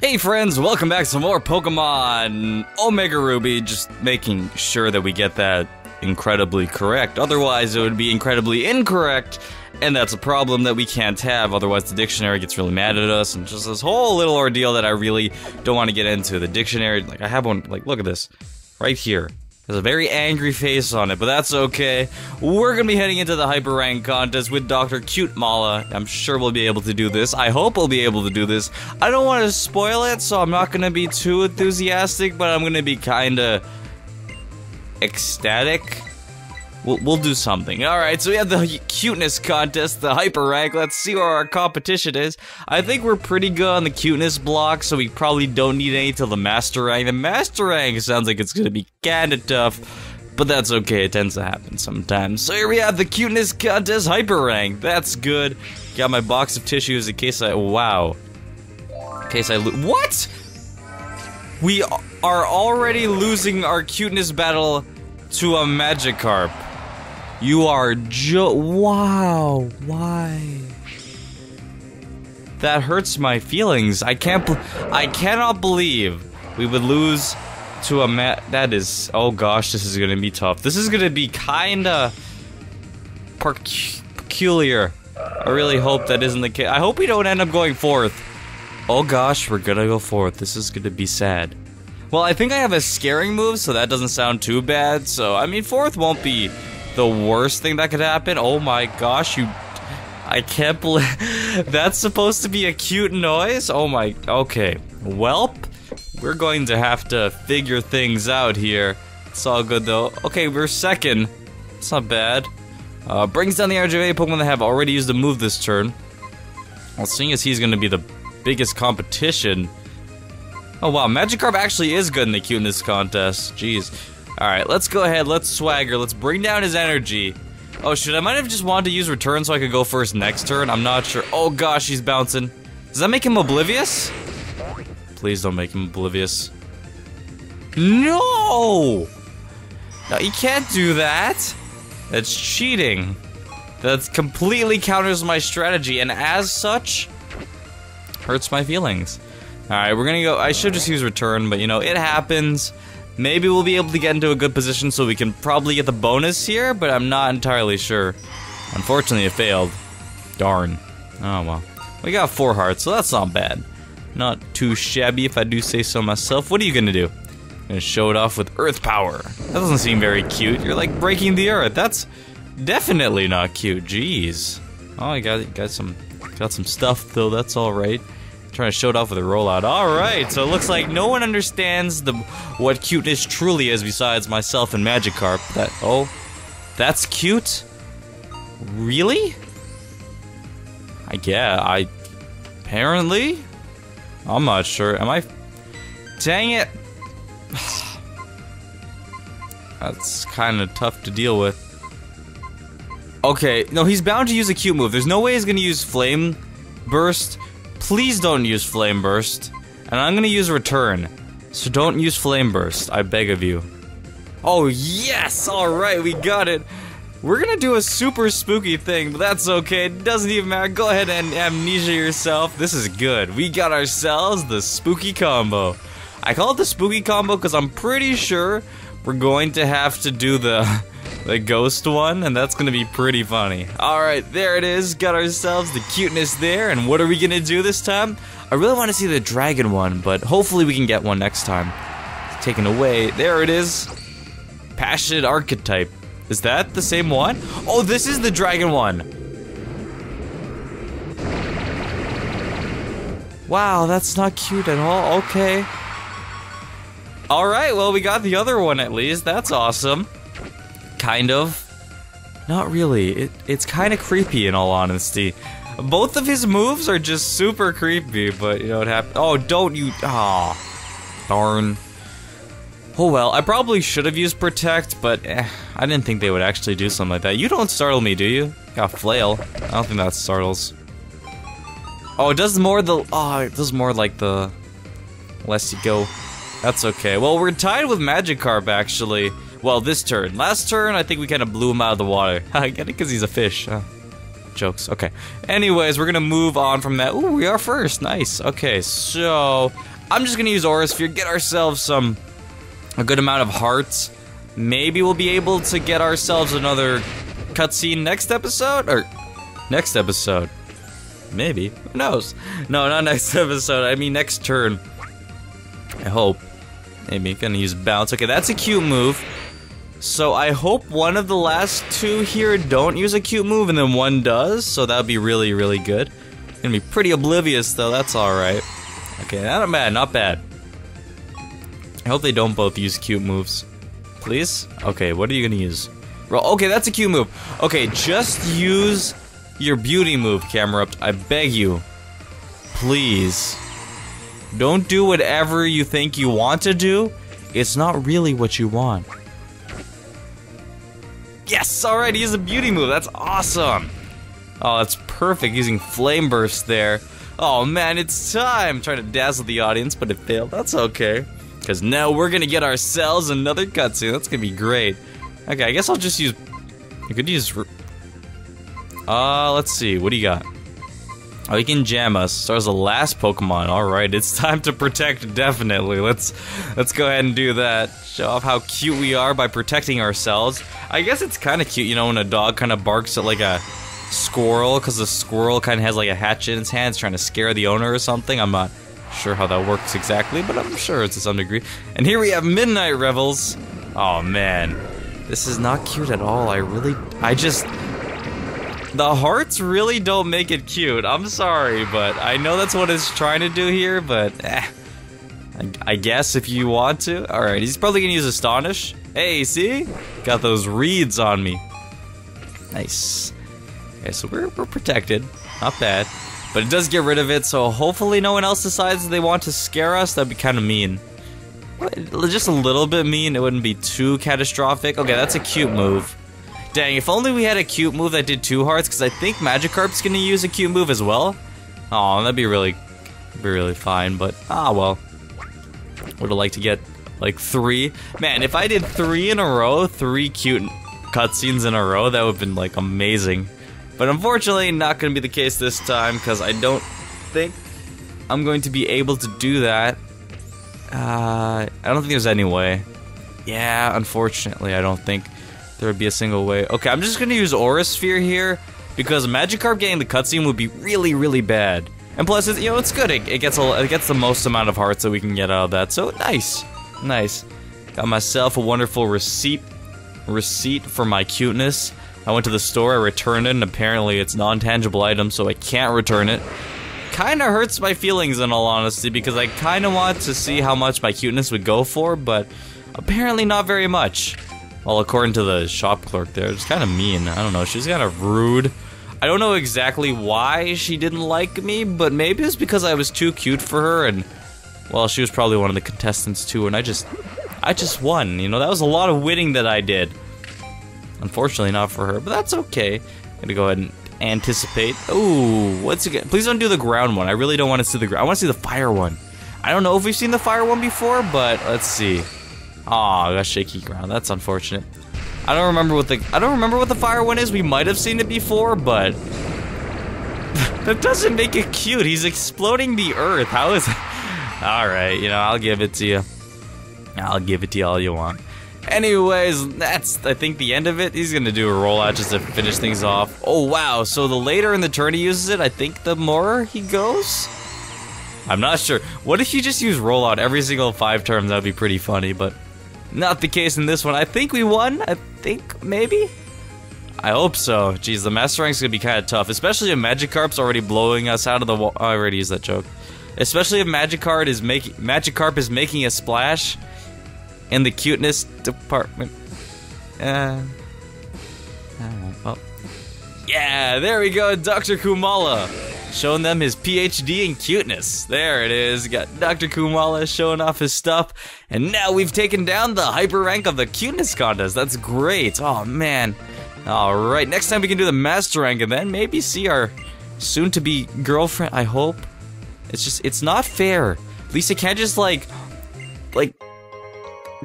Hey friends, welcome back to more Pokemon Omega Ruby, just making sure that we get that incredibly correct. Otherwise, it would be incredibly incorrect, and that's a problem that we can't have. Otherwise, the dictionary gets really mad at us, and just this whole little ordeal that I really don't want to get into. The dictionary, like, I have one, like, look at this, right here. There's a very angry face on it, but that's okay. We're gonna be heading into the Hyper Rank contest with Dr. Cute Mala. I'm sure we'll be able to do this. I hope we'll be able to do this. I don't want to spoil it, so I'm not gonna be too enthusiastic, but I'm gonna be kinda ecstatic. We'll, we'll do something. Alright, so we have the cuteness contest, the hyper rank. Let's see where our competition is. I think we're pretty good on the cuteness block, so we probably don't need any till the master rank. The master rank sounds like it's gonna be kinda tough. But that's okay, it tends to happen sometimes. So here we have the cuteness contest hyper rank. That's good. Got my box of tissues in case I. Wow. In case I lo- What? We are already losing our cuteness battle to a Magikarp. You are jo- Wow. Why? That hurts my feelings. I can't. I cannot believe we would lose to a ma- That is. Oh gosh, this is gonna be tough. This is gonna be kinda perc- peculiar. I really hope that isn't the case. I hope we don't end up going fourth. Oh gosh, we're gonna go fourth. This is gonna be sad. Well, I think I have a scaring move, so that doesn't sound too bad. So, I mean, fourth won't be the worst thing that could happen. Oh my gosh, you... I can't believe... That's supposed to be a cute noise? Oh my... Okay. Welp, we're going to have to figure things out here. It's all good, though. Okay, we're second. It's not bad. Uh, brings down the RJA Pokemon that have already used a move this turn. Well, seeing as he's going to be the biggest competition... Oh wow, Magikarp actually is good in the cuteness contest. Jeez. Alright, let's go ahead, let's swagger, let's bring down his energy. Oh should I might have just wanted to use return so I could go first next turn? I'm not sure. Oh gosh, he's bouncing. Does that make him oblivious? Please don't make him oblivious. No! No, you can't do that. That's cheating. That completely counters my strategy, and as such, hurts my feelings. Alright, we're gonna go. I should just use return, but you know, it happens. Maybe we'll be able to get into a good position so we can probably get the bonus here, but I'm not entirely sure. Unfortunately, it failed. Darn. Oh well. We got four hearts, so that's not bad. Not too shabby if I do say so myself. What are you gonna do? Gonna show it off with earth power. That doesn't seem very cute. You're like breaking the earth. That's definitely not cute. Jeez. Oh, I got got some got some stuff though. That's all right. Trying to show it off with a rollout. Alright, so it looks like no one understands the what cuteness truly is besides myself and Magikarp. That oh that's cute? Really? I yeah, I apparently I'm not sure. Am I Dang it. That's kind of tough to deal with. Okay, no, he's bound to use a cute move. There's no way he's gonna use Flame Burst Please don't use Flame Burst. And I'm gonna use Return. So don't use Flame Burst, I beg of you. Oh yes! Alright, we got it! We're gonna do a super spooky thing, but that's okay. It doesn't even matter. Go ahead and amnesia yourself. This is good. We got ourselves the spooky combo. I call it the spooky combo because I'm pretty sure we're going to have to do the the ghost one, and that's gonna be pretty funny. Alright, there it is, got ourselves the cuteness there, and what are we gonna do this time? I really want to see the dragon one, but hopefully we can get one next time. It's taken away, there it is. Passionate archetype. Is that the same one? Oh, this is the dragon one! Wow, that's not cute at all, okay. Alright, well we got the other one at least, that's awesome. Kind of. Not really. It, it's kind of creepy in all honesty. Both of his moves are just super creepy, but you know what happened? Oh, don't you. Ah. Darn. Oh well, I probably should have used Protect, but eh, I didn't think they would actually do something like that. You don't startle me, do you? Got Flail. I don't think that startles. Oh, it does more the. Oh, it does more like the. Less you go. That's okay. Well, we're tied with Magikarp, actually. Well, this turn. Last turn, I think we kind of blew him out of the water. I get it because he's a fish. Huh? jokes. Okay. Anyways, we're gonna move on from that. Ooh, we are first. Nice. Okay, so I'm just gonna use Aura Sphere, get ourselves some a good amount of hearts. Maybe we'll be able to get ourselves another cutscene next episode or next episode. Maybe. Who knows? No, not next episode. I mean next turn. I hope. Maybe gonna use bounce. Okay, that's a cute move. So I hope one of the last two here don't use a cute move and then one does, so that would be really, really good. Gonna be pretty oblivious though, that's alright. Okay, not bad, not bad. I hope they don't both use cute moves. Please? Okay, what are you gonna use? Okay, that's a cute move. Okay, just use your beauty move, Camerupt. I beg you. Please. Don't do whatever you think you want to do. It's not really what you want. Yes! Alright, he has a beauty move. That's awesome. Oh, that's perfect using Flame Burst there. Oh man, it's time! trying to dazzle the audience, but it failed. That's okay. Because now we're gonna get ourselves another cutscene. That's gonna be great. Okay, I guess I'll just use... I could use... Uh, let's see. What do you got? He can jam us. So as the last Pokemon. Alright, it's time to protect, definitely. Let's let's go ahead and do that. Show off how cute we are by protecting ourselves. I guess it's kind of cute, you know, when a dog kind of barks at like a squirrel, because the squirrel kind of has like a hatchet in its hands trying to scare the owner or something. I'm not sure how that works exactly, but I'm sure it's to some degree. And here we have Midnight Revels. Oh man, this is not cute at all. I really, I just, the hearts really don't make it cute. I'm sorry, but I know that's what it's trying to do here, but eh. I, I guess if you want to. Alright, he's probably gonna use Astonish. Hey, see? Got those reeds on me. Nice. Okay, so we're, we're protected. Not bad. But it does get rid of it, so hopefully no one else decides they want to scare us. That'd be kind of mean. Just a little bit mean. It wouldn't be too catastrophic. Okay, that's a cute move. Dang, if only we had a cute move that did two hearts, because I think Magikarp's gonna use a cute move as well. Oh, that'd be really, be really fine, but ah well. Would have liked to get like three. Man, if I did three in a row, three cute cutscenes in a row, that would have been like amazing. But unfortunately, not gonna be the case this time, because I don't think I'm going to be able to do that. Uh, I don't think there's any way. Yeah, unfortunately, I don't think there would be a single way. Okay, I'm just gonna use Aura Sphere here because Magikarp getting the cutscene would be really, really bad. And plus, you know, it's good. It, it, gets a, it gets the most amount of hearts that we can get out of that. So nice, nice. Got myself a wonderful receipt, receipt for my cuteness. I went to the store, I returned it, and apparently it's non-tangible item, so I can't return it. Kinda hurts my feelings in all honesty, because I kinda want to see how much my cuteness would go for, but apparently not very much. Well, according to the shop clerk there, it's kind of mean. I don't know, she's kind of rude. I don't know exactly why she didn't like me, but maybe it's because I was too cute for her, and, well, she was probably one of the contestants too, and I just, I just won, you know, that was a lot of winning that I did. Unfortunately not for her, but that's okay. I'm gonna go ahead and anticipate. Ooh, what's again? Please don't do the ground one. I really don't want to see the ground. I want to see the fire one. I don't know if we've seen the fire one before, but let's see. Aw, got shaky ground. That's unfortunate. I don't remember what the I don't remember what the fire one is. We might have seen it before, but that doesn't make it cute. He's exploding the earth. How is All right, you know, I'll give it to you. I'll give it to you all you want. Anyways, that's, I think, the end of it. He's gonna do a rollout just to finish things off. Oh, wow, so the later in the turn he uses it, I think the more he goes? I'm not sure. What if you just use rollout every single five turns? That'd be pretty funny, but not the case in this one. I think we won. I think, maybe? I hope so. Jeez, the Master Rank's gonna be kind of tough, especially if Magikarp's already blowing us out of the wall. Oh, I already used that joke. Especially if Magikarp is making Magikarp is making a splash in the cuteness department. Uh, oh. Yeah, there we go, Dr. Kumala. Showing them his PhD in cuteness. There it is. Got Dr. Kumala showing off his stuff. And now we've taken down the hyper rank of the cuteness contest. That's great. Oh, man. Alright, next time we can do the master rank and then maybe see our soon to be girlfriend, I hope. It's just, it's not fair. Lisa can't just like, like,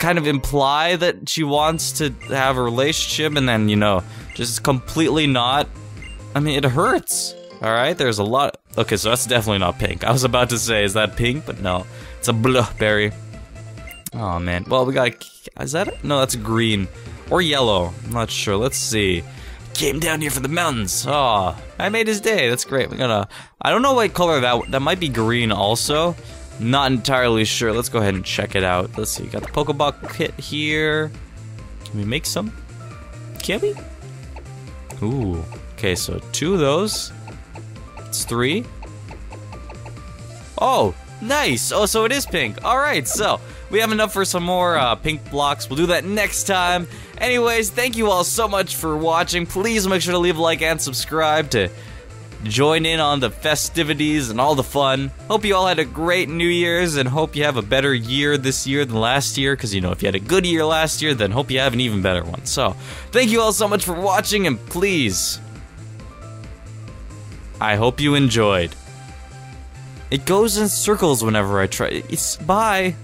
kind of imply that she wants to have a relationship and then, you know, just completely not I mean, it hurts. All right, there's a lot. Okay, so that's definitely not pink. I was about to say, is that pink? But no, it's a blueberry. Oh man. Well, we got. Is that? It? No, that's green or yellow. I'm not sure. Let's see. Came down here for the mountains. Oh, I made his day. That's great. We're gonna. I don't know what color that. That might be green also. Not entirely sure. Let's go ahead and check it out. Let's see. Got the Pokeblock kit here. Can we make some? Can we? Ooh. Okay, so two of those. It's three. Oh, nice. Oh, so it is pink. All right, so we have enough for some more uh, pink blocks. We'll do that next time. Anyways, thank you all so much for watching. Please make sure to leave a like and subscribe to join in on the festivities and all the fun. Hope you all had a great New Year's and hope you have a better year this year than last year. Because, you know, if you had a good year last year, then hope you have an even better one. So, thank you all so much for watching and please I hope you enjoyed. It goes in circles whenever I try. It's bye.